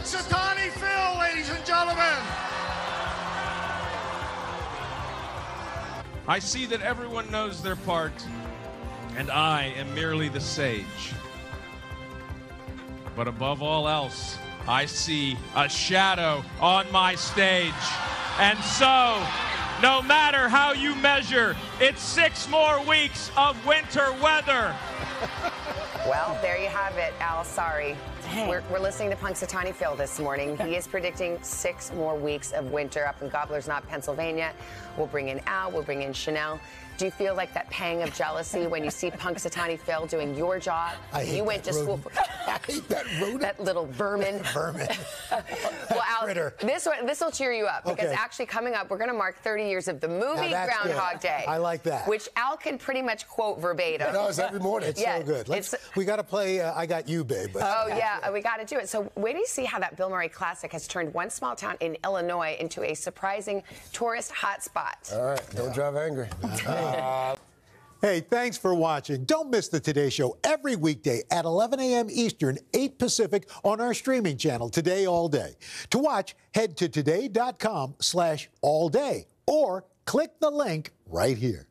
Punxsutawney Phil, ladies and gentlemen. I see that everyone knows their part, and I am merely the sage. But above all else, I see a shadow on my stage. And so, no matter how you measure, it's six more weeks of winter weather. Well, there you have it, Al. Sorry. We're, we're listening to Punxsutawney Phil this morning. He is predicting six more weeks of winter up in Gobbler's Knob, Pennsylvania. We'll bring in Al, we'll bring in Sheinelle. Do you feel like that pang of jealousy when you see Punxsutawney Phil doing your job? I hate you went that to school for I hate that rodent. that little vermin. Vermin. well, Al, critter. this one, this will cheer you up because Okay. actually coming up, we're going to mark 30 years of the movie that's good. Groundhog Day. I like that. Which Al can pretty much quote verbatim. No, it's every morning. It's Yeah, so good. Let's, it's- we got to play uh, I Got You, Babe. Oh yeah, we got to do it. So wait till you see how that Bill Murray classic has turned one small town in Illinois into a surprising tourist hotspot. All right, don't drive angry. Hey, thanks for watching. Don't miss the Today Show every weekday at 11 a.m. Eastern, 8 Pacific on our streaming channel, Today All Day. To watch, head to today.com slash all day or click the link right here.